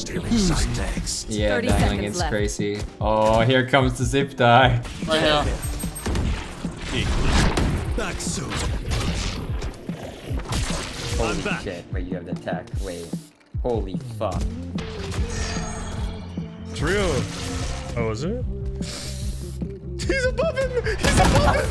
Stealing sight tags. Yeah, 30 dangling seconds is left. crazy. Oh, here comes the Ziptie. Right here. Back soon. Holy shit. Wait, you have the tech. Wait. Holy fuck. It's real. Oh, is it? He's above him. He's above him.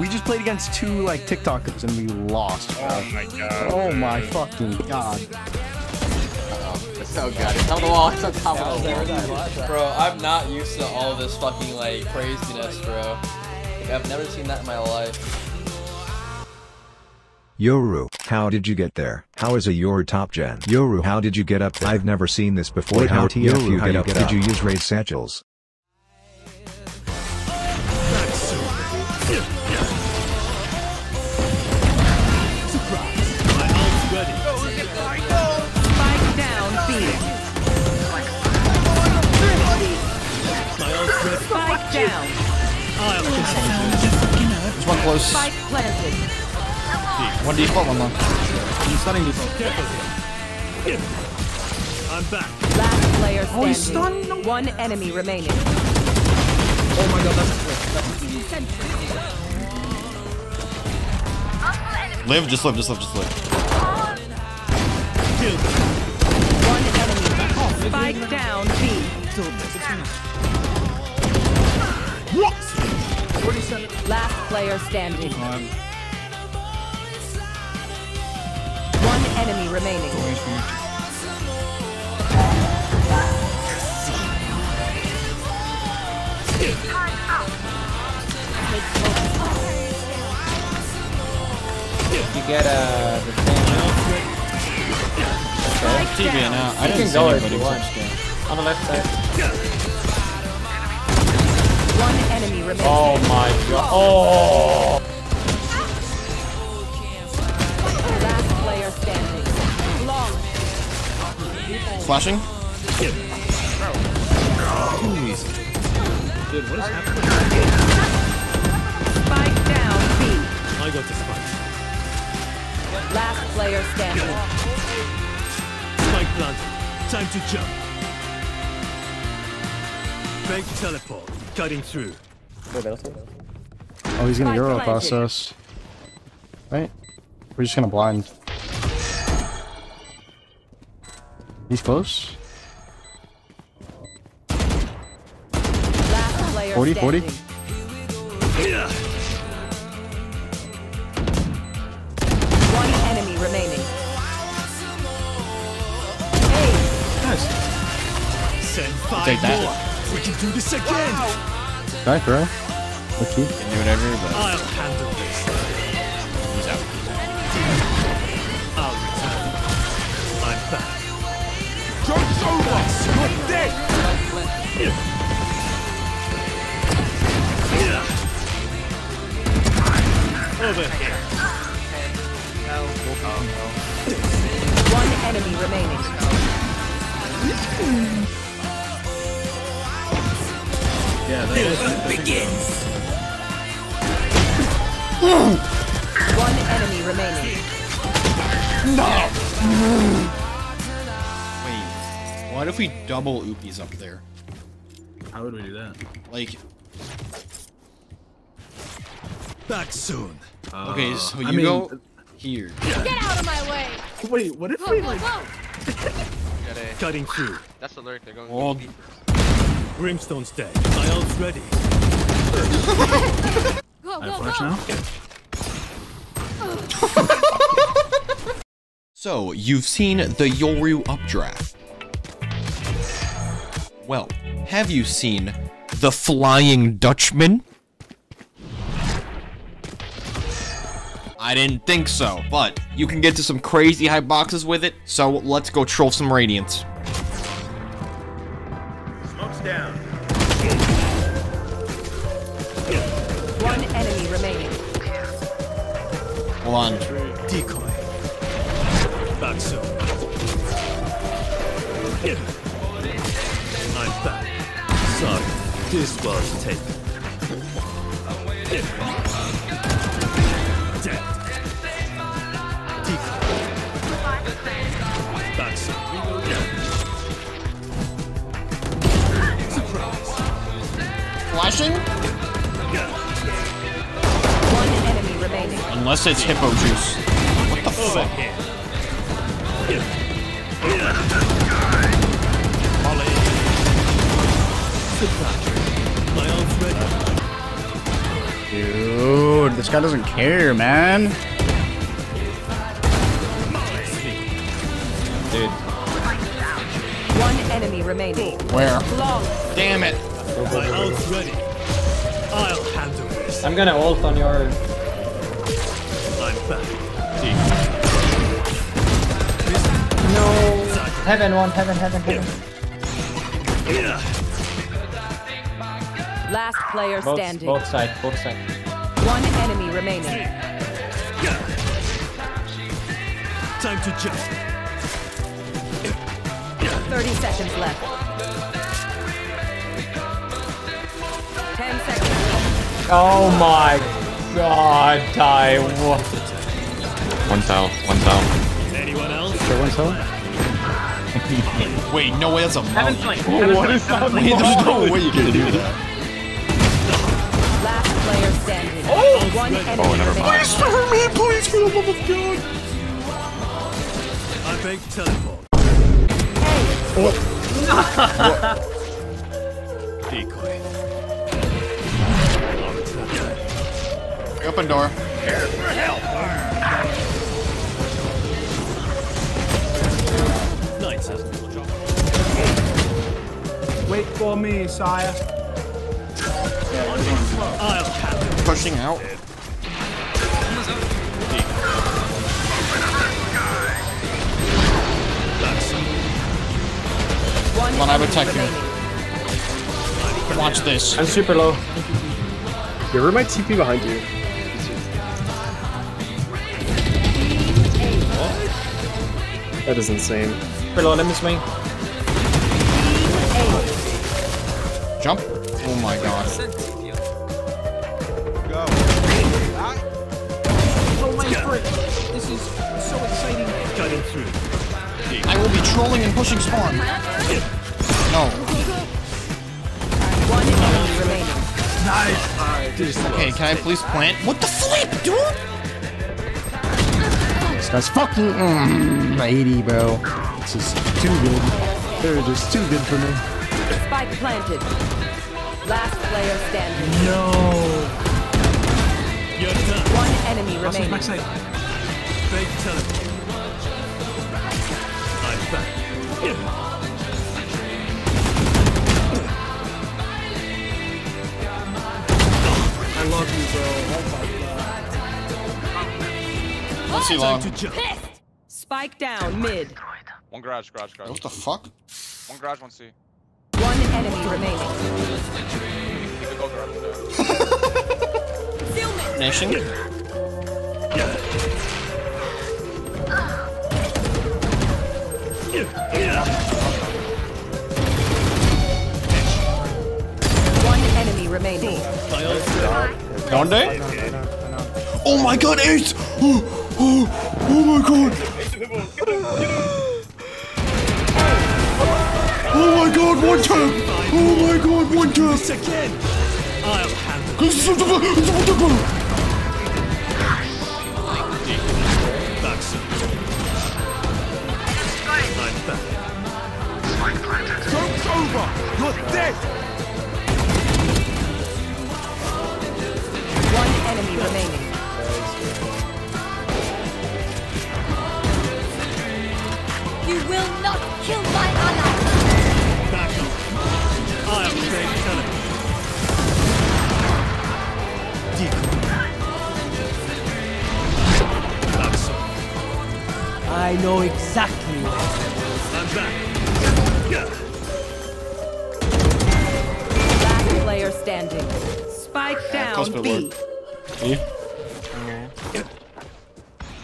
we just played against two like TikTokers and we lost. Bro. Oh my god. Oh my fucking god. It's so good. It's on the wall. It's on top of the wall. Bro, I'm not used to all this fucking like craziness, bro. Like, I've never seen that in my life. Yoru, how did you get there? How is a Yoru top gen? Yoru, how did you get up there? I've never seen this before. Wait, how how- TF Yoru, you how get you up? get Did you use Raze satchels? One default, one long. He's stunning default. I'm back. Last player standing. Oh, he's stunned. One enemy remaining. Oh my god, that's Live, just live, just live, just live. Kill. One enemy. Spike down B. What? Last player standing. One enemy remaining. You get uh, the thing. TV now. I didn't see go anybody you want. On the left side. One enemy remaining. Oh my god. Oh! Flashing? Spike down B. I got the spike. Last player standing. Spike planted. Time to jump. Fake teleport. Cutting through. Oh, he's gonna Spike Yoru planted. us. Right? We're just gonna blind. He's close. Last 40, 40? Yeah. One enemy remaining. Hey, Send five take that. more. We can do this again. Guy throw. Okay. Can do whatever, but I'll handle this. Yeah. One enemy remaining. One enemy remaining. Wait, what if we double Oopies up there? How would we do that? Like, Back soon. Uh, okay, so you I mean, go uh, here. Get out of my way! Wait, what if Whoa, we whoa, like? whoa! Cutting through. That's the lurk. They're going. Oh, Brimstone's dead. My ult's ready. Go, go, go! So, you've seen the Yoru updraft. Well, have you seen the Flying Dutchman? I didn't think so, but you can get to some crazy high boxes with it, so let's go troll some Radiants. One enemy remaining. Hold on. Decoy. Back soon. I'm back. So, this was taken. Dead. Decoy. That's Surprise. Flashing? Yeah. One enemy remaining. Unless it's hippo juice. What the fuck? Yeah. Dude, this guy doesn't care, man. Dude. One enemy remaining. Where? Damn it. My ult's ready. I'll handle this. I'm gonna ult on your. I'm back. No. Heaven one, heaven, heaven, heaven. Last player Both, standing. both sides, both sides. One enemy remaining. Time to jump. 30 seconds left. 10 seconds left. Oh my god, Ty. What? One cell, one cell. Anyone else? Sure, one cell? Wait, no way, that's a Heaven mouth. flank. Heaven What flank. is that? Wait, there's no way you can do that. Last player standing. Oh! One oh, enemy Oh, never remaining. mind. spare me, please, for the love of God. I beg to teleport. Decoy. I'll return. Open door. Nice. Wait for me, sire. I'll Pushing out. One Come on, I have a enemy tech here. remaining. Watch this. I'm super low. Yeah, where my TP behind you? That is insane. Super low, let me swing. Jump. Oh my god. Cutting through. I will be trolling and pushing spawn. No. One enemy remaining. Okay, can I please plant? What the flip, dude? This guy's fucking mm, 80, bro. This is too good. They're just too good for me. Spike planted. Last player standing. No. You're done. One enemy remaining. Beg to teleport. I'm back. I love you, bro. Let's see Time long. to. Spike down mid. One garage, garage, garage. What the fuck? One garage, one C. One enemy remaining. Nation. One enemy remaining. My ult's Donde? Oh my god, Ace! Oh, oh, oh my god! Oh my god, one tap! Oh my god, one tap! again. I'll handle back One enemy remaining. You will not kill my ally. Back up. I'll beg to teleport. Decoy. I know exactly where. I'm back. Last player standing. Spike close down but B. Lord.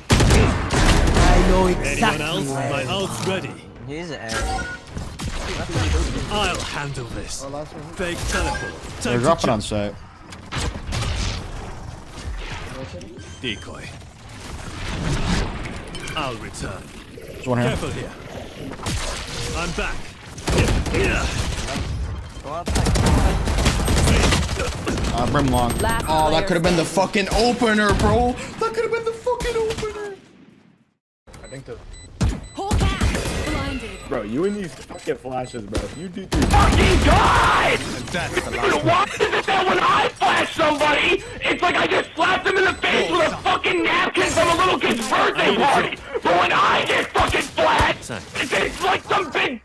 I know Anyone exactly else? My where. ult's ready. He's a. I'll handle this. Oh, Beg teleport. They're dropping on site. Decoy. I'll return. There's one here. Careful here. I'm back. Uh, brim long. Last Oh, that could have been the fucking opener, bro. That could have been the fucking opener. I think the. Blinded. Bro, you and these fucking flashes, bro. You do too. fucking god! That's the last Why is it that when I flash somebody, it's like I just slapped them in the face with a fucking napkin from a little kid's birthday party? But when I get fucking flashed, it's, it's like some big